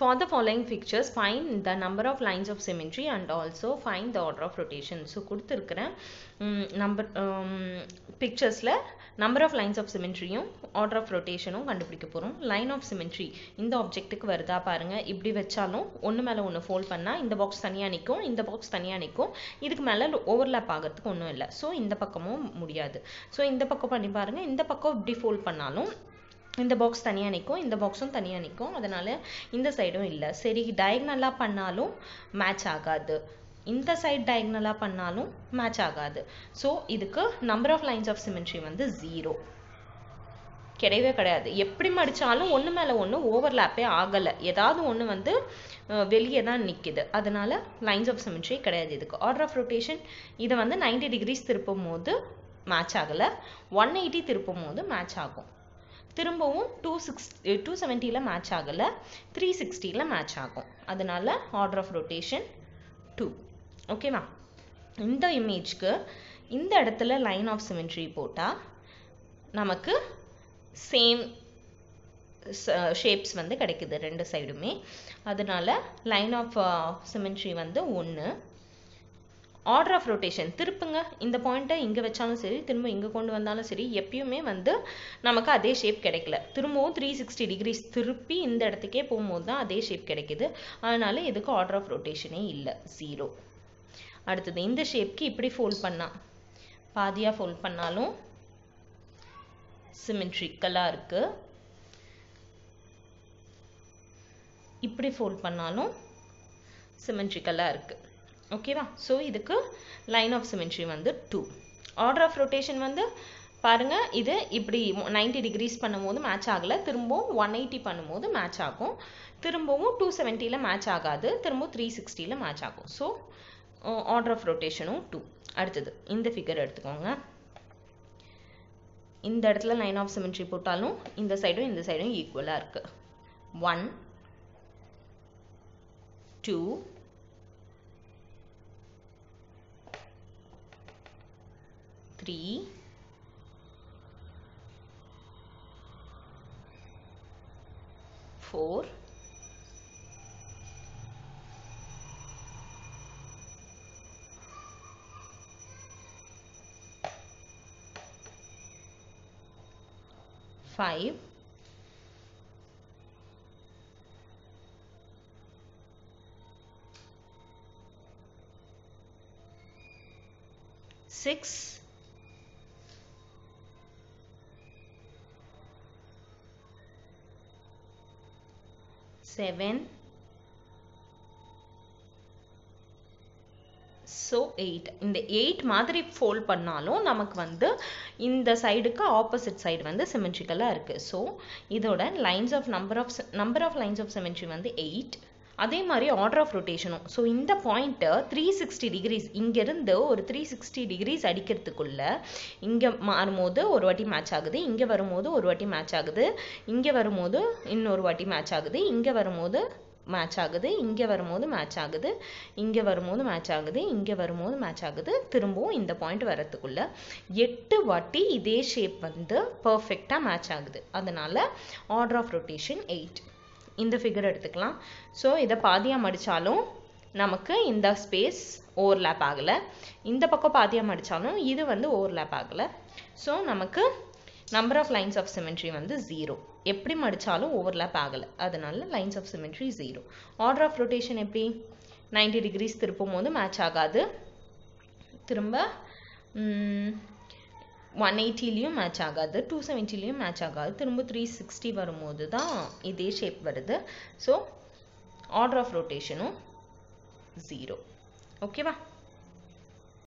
For the following pictures, find the number of lines of symmetry and also find the order of rotation. So, கொடுத்திருக்கிறேன் number பிக்சர்ஸில் number of lines of சிமெண்ட்ரியும் order of ரொட்டேஷனும் கண்டுபிடிக்க போகிறோம் line of symmetry இந்த ஆப்ஜெக்ட்டுக்கு வருதா பாருங்க. இப்படி வச்சாலும் ஒன்று மேலே ஒன்று ஃபோல்ட் பண்ணால் இந்த பாக்ஸ் தனியாக நிற்கும் இந்த பாக்ஸ் தனியாக நிற்கும் இதுக்கு மேலே overlap ஆகிறதுக்கு ஒன்றும் இல்லை. ஸோ இந்த பக்கமும் முடியாது. ஸோ இந்த பக்கம் பண்ணி பாருங்க. இந்த பக்கம் இப்படி ஃபோல்ட் பண்ணாலும் இந்த பாக்ஸ் தனியாக நிற்கும் இந்த பாக்ஸும் தனியாக நிற்கும் அதனால் இந்த சைடும் இல்லை. சரி டயக்னலாக பண்ணாலும் மேட்ச் ஆகாது. இந்த சைட் டயக்னலாக பண்ணாலும் மேட்ச் ஆகாது. ஸோ இதுக்கு number of lines of symmetry வந்து ஜீரோ கிடையவே கிடையாது. எப்படி மடித்தாலும் ஒன்று மேலே ஒன்று ஓவர்லேப்பே ஆகலை. ஏதாவது ஒன்று வந்து வெளியே தான் நிற்கிது அதனால லைன்ஸ் ஆஃப் சிமெண்ட்ரி கிடையாது இதுக்கு. ஆர்டர் ஆஃப் ரொட்டேஷன் இதை வந்து நைன்டி டிகிரிஸ் திருப்பும் போது மேட்ச் ஆகலை. ஒன் எயிட்டி திருப்பும் போது மேட்ச் ஆகும். திரும்பவும் டூ சிக்ஸ் டூ செவன்ட்டியில் மேட்ச் ஆகலை. த்ரீ சிக்ஸ்டியில் மேட்ச் ஆகும். அதனால ஆர்டர் ஆஃப் ரொட்டேஷன் டூ ஓகேவா இந்த இமேஜ்க்கு இந்த இடத்துல லைன் ஆஃப் சிமெண்ட்ரி போட்டால் நமக்கு சேம் ஷேப்ஸ் eh, வந்து கிடைக்குது ரெண்டு சைடுமே அதனால லைன் ஆஃப் சிமெண்ட்ரி வந்து ஒன்று ஆர்டர் ஆஃப் ரொட்டேஷன் திருப்புங்க. இந்த பாயிண்ட்டை இங்கே வச்சாலும் சரி திரும்ப இங்கே கொண்டு வந்தாலும் சரி எப்பயுமே வந்து நமக்கு அதே ஷேப் கிடைக்கல. திரும்பவும் த்ரீ சிக்ஸ்டி டிகிரிஸ் திருப்பி இந்த இடத்துக்கே போகும்போது தான் அதே ஷேப் கிடைக்குது. அதனால இதுக்கு ஆர்டர் ஆஃப் ரொட்டேஷனே இல்லை. ஜீரோ அடுத்தது இந்த ஷேப்க்கு இப்படி ஃபோல்ட் பண்ணால் பாதியாக ஃபோல்ட் பண்ணாலும் சிமெட்ரிக்கலாக இருக்குது இப்படி ஃபோல்ட் பண்ணாலும் சிமெட்ரிக்கலாக இருக்குது ஓகேவா ஸோ இதுக்கு லைன் ஆஃப் சிமெண்ட்ரி வந்து டூ ஆர்டர் ஆஃப் ரொட்டேஷன் வந்து பாருங்கள் இது இப்படி நைன்ட்டி டிகிரிஸ் பண்ணும்போது மேட்ச் ஆகலை. திரும்பவும் ஒன் எயிட்டி பண்ணும்போது மேட்ச் ஆகும். திரும்பவும் டூ செவன்ட்டியில் மேட்ச் ஆகாது. திரும்பவும் த்ரீ சிக்ஸ்டியில் மேட்ச் ஆகும். ஸோ ஆர்டர் ஆஃப் ரொட்டேஷனும் டூ அடுத்தது இந்த ஃபிகர் எடுத்துக்கோங்க. இந்த இடத்துல லைன் ஆஃப் சிமெண்ட்ரி போட்டாலும் இந்த சைடும் இந்த சைடும் ஈக்குவலாக இருக்குது one two 3 4 5 6 seven, so eight இந்த எயிட் மாதிரி ஃபோல்ட் பண்ணாலும் நமக்கு வந்து இந்த சைடுக்கு ஆப்போசிட் சைடு வந்து சிமெட்ரிக்கலாக இருக்குது ஸோ இதோட lines of number of number of lines of symmetry வந்து எயிட் அதே மாதிரி ஆர்டர் ஆஃப் ரொட்டேஷனும் ஸோ இந்த பாயிண்ட்டை த்ரீ சிக்ஸ்டி டிகிரிஸ் இங்கேருந்து ஒரு த்ரீ சிக்ஸ்டி டிகிரிஸ் அடிக்கிறதுக்குள்ள இங்கே மாறும்போது ஒரு வாட்டி மேட்ச் ஆகுது இங்கே வரும்போது ஒரு வாட்டி மேட்ச் ஆகுது இங்கே வரும்போது இன்னொரு வாட்டி மேட்ச் ஆகுது இங்கே வரும்போது மேட்ச் ஆகுது இங்கே வரும்போது மேட்ச் ஆகுது இங்கே வரும்போது மேட்ச் ஆகுது இங்கே வரும்போது மேட்ச் ஆகுது திரும்பவும் இந்த பாயிண்ட் வரத்துக்குள்ள எட்டு வாட்டி இதே ஷேப் வந்து பர்ஃபெக்டாக மேட்ச் ஆகுது. அதனால ஆர்டர் ஆஃப் ரொட்டேஷன் எயிட் இந்த ஃபிகர் எடுத்துக்கலாம். ஸோ இதை பாதியாக மடித்தாலும் நமக்கு இந்த ஸ்பேஸ் ஓவர்லேப் ஆகலை. இந்த பக்கம் பாதியாக மடித்தாலும் இது வந்து ஓவர்லேப் ஆகலை. ஸோ நமக்கு number of lines of symmetry வந்து ஜீரோ எப்படி மடித்தாலும் ஓவர்லேப் ஆகலை. அதனால lines of symmetry zero order of rotation எப்படி? நைன்டி டிகிரிஸ் திருப்பும் போது மேட்ச் ஆகாது. திரும்ப ஒன் எயிட்டிலையும் மேட்ச் ஆகாது டூ செவன்ட்டிலையும் மேட்ச் ஆகாது. திரும்ப த்ரீ சிக்ஸ்டி வரும்போது தான் இதே ஷேப் வருது. ஸோ ஆர்டர் ஆஃப் ரொட்டேஷனும் ஜீரோ ஓகேவா